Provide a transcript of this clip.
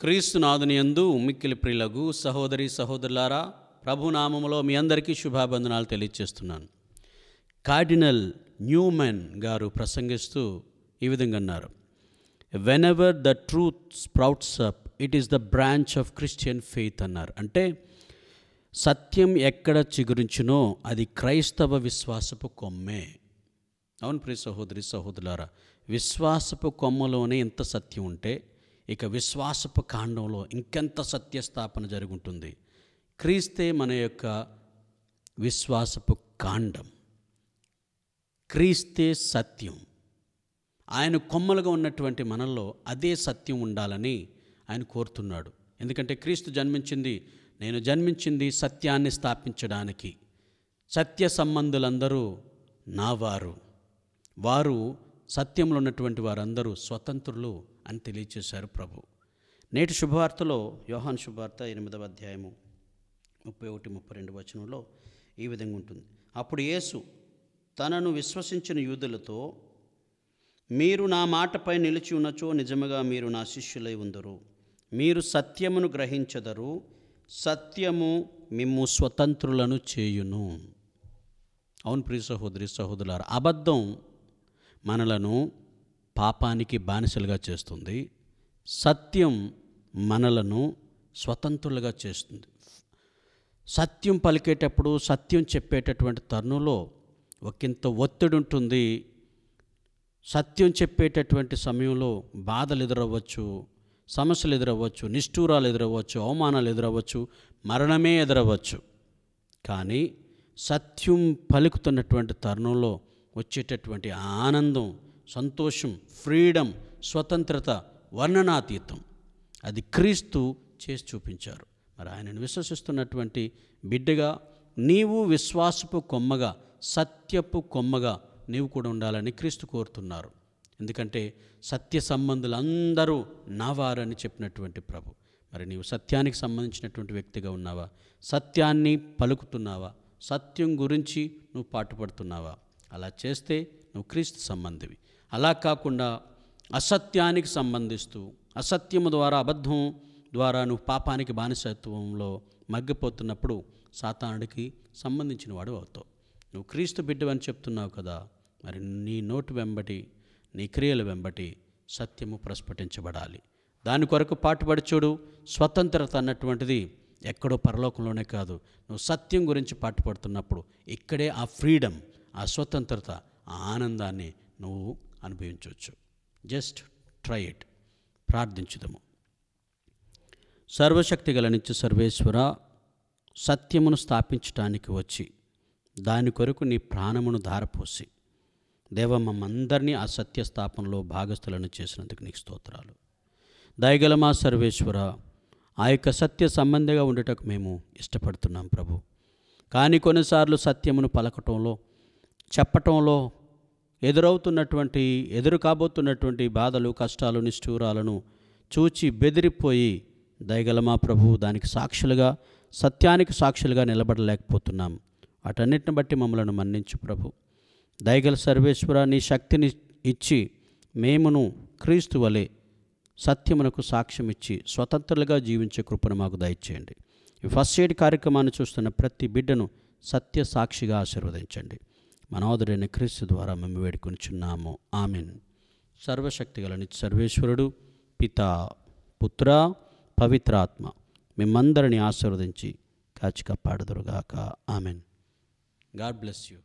క్రీస్తునాథుని యందు మిక్కిలి ప్రియులకు సహోదరి సహోదరులారా ప్రభునామములో మీ అందరికీ శుభాబంధనాలు తెలియజేస్తున్నాను కార్డినల్ న్యూమెన్ గారు ప్రసంగిస్తూ ఈ విధంగా అన్నారు. Whenever the truth sprouts up it is the branch of Christian faith అన్నారు. అంటే సత్యం ఎక్కడ చిగురించునో అది క్రైస్తవ విశ్వాసపు కొమ్మే. అవును ప్రియ సహోదరి సహోదరులారా విశ్వాసపు కొమ్మలోనే ఎంత సత్యం ఉంటే ఇక విశ్వాసపు కాండంలో ఇంకెంత సత్యస్థాపన జరుగుంటుంది? క్రీస్తే మన యొక్క విశ్వాసపు కాండం. క్రీస్తే సత్యం. ఆయన కొమ్మలుగా ఉన్నటువంటి మనల్లో అదే సత్యం ఉండాలని ఆయన కోరుతున్నాడు. ఎందుకంటే క్రీస్తు జన్మించింది నేను జన్మించింది సత్యాన్ని స్థాపించడానికి. సత్య సంబంధులందరూ నా వారు వారు సత్యంలో ఉన్నటువంటి వారందరూ స్వతంత్రులు అని తెలియచేశారు ప్రభు. నేటి శుభవార్తలో యోహాన్ శుభవార్త ఎనిమిదవ అధ్యాయము. ముప్పై ఒకటి ముప్పై రెండు వచనంలో ఈ విధంగా ఉంటుంది. అప్పుడు యేసు తనను విశ్వసించిన యూదులతో మీరు నా మాటపై నిలిచి ఉన్నచో నిజముగా మీరు నా శిష్యులై ఉందరు. మీరు సత్యమును గ్రహించదరు. సత్యము మిమ్ము స్వతంత్రులను చేయును. అవును ప్రియ సహోదరి సహోదరులారు అబద్ధం మనలను పాపానికి బానిసలుగా చేస్తుంది. సత్యం మనలను స్వతంత్రులుగా చేస్తుంది. సత్యం పలికేటప్పుడు సత్యం చెప్పేటటువంటి తరుణంలో ఒకంత ఒత్తిడి ఉంటుంది. సత్యం చెప్పేటటువంటి సమయంలో బాధలు ఎదురవ్వచ్చు సమస్యలు ఎదురవ్వచ్చు నిష్ఠూరాలు ఎదురవ్వచ్చు అవమానాలు ఎదురవ్వచ్చు మరణమే ఎదురవ్వచ్చు. కానీ సత్యం పలుకుతున్నటువంటి తరుణంలో వచ్చేటటువంటి ఆనందం సంతోషం ఫ్రీడమ్ స్వతంత్రత వర్ణనాతీతం అది క్రీస్తు చేసి చూపించారు. మరి ఆయనను విశ్వసిస్తున్నటువంటి బిడ్డగా నీవు విశ్వాసపు కొమ్మగా సత్యపు కొమ్మగా నీవు కూడా ఉండాలని క్రీస్తు కోరుతున్నారు. ఎందుకంటే సత్య సంబంధులందరూ నా వారని చెప్పినటువంటి ప్రభు. మరి నీవు సత్యానికి సంబంధించినటువంటి వ్యక్తిగా ఉన్నావా? సత్యాన్ని పలుకుతున్నావా? సత్యం గురించి నువ్వు పాటుపడుతున్నావా? అలా చేస్తే నువ్వు క్రీస్తు సంబంధివి. అలా కాకుండా అసత్యానికి సంబంధిస్తూ అసత్యము ద్వారా అబద్ధం ద్వారా నువ్వు పాపానికి బానిసత్వంలో మగ్గిపోతున్నప్పుడు సాతానుడికి సంబంధించిన వాడు అవుతావు. నువ్వు క్రీస్తు బిడ్డవని చెప్తున్నావు కదా మరి నీ నోటు వెంబటి నీ క్రియల వెంబటి సత్యము ప్రస్ఫుటించబడాలి. దాని కొరకు పాటుపడి చూడు స్వతంత్రత అన్నటువంటిది ఎక్కడో పరలోకంలోనే కాదు. నువ్వు సత్యం గురించి పాటుపడుతున్నప్పుడు ఇక్కడే ఆ ఫ్రీడమ్ ఆ స్వతంత్రత ఆ ఆనందాన్ని నువ్వు అనుభవించవచ్చు. Just try it. ప్రార్థించుదము. సర్వశక్తి గల నిత్య సర్వేశ్వర సత్యమును స్థాపించటానికి వచ్చి దాని కొరకు నీ ప్రాణమును ధారపోసి దేవ మమ్మందరినీ ఆ సత్య స్థాపనలో భాగస్థులను చేసినందుకు నీకు స్తోత్రాలు. దయగల మా సర్వేశ్వర ఆ యొక్క సత్య సంబంధిగా ఉండటకు మేము ఇష్టపడుతున్నాం ప్రభు. కానీ కొన్నిసార్లు సత్యమును పలకటంలో చెప్పటంలో ఎదురవుతున్నటువంటి ఎదురు కాబోతున్నటువంటి బాధలు కష్టాలు నిష్ఠూరాలను చూచి బెదిరిపోయి దయగల మా ప్రభు? దానికి సాక్షులుగా సత్యానికి సాక్షులుగా నిలబడలేకపోతున్నాం. వాటన్నిటిని బట్టి మమ్మలను మన్నించు ప్రభు. దయగల సర్వేశ్వర నీ శక్తిని ఇచ్చి మేమును క్రీస్తు వలె సత్యమునకు సాక్ష్యం ఇచ్చి స్వతంత్రులుగా జీవించే కృపను మాకు దయచేయండి. ఈ ఫస్ట్ ఎయిడ్ కార్యక్రమాన్ని చూస్తున్న ప్రతి బిడ్డను సత్య సాక్షిగా ఆశీర్వదించండి. మనోదరైన క్రీస్తు ద్వారా మేము వేడుకొనిచున్నాము. ఆమెన్. సర్వశక్తిగల సర్వేశ్వరుడు పిత పుత్ర పవిత్రాత్మ. మిమ్మందరిని ఆశీర్వదించి కాచి కాపాడుదురుగాక ఆమెన్. God bless you.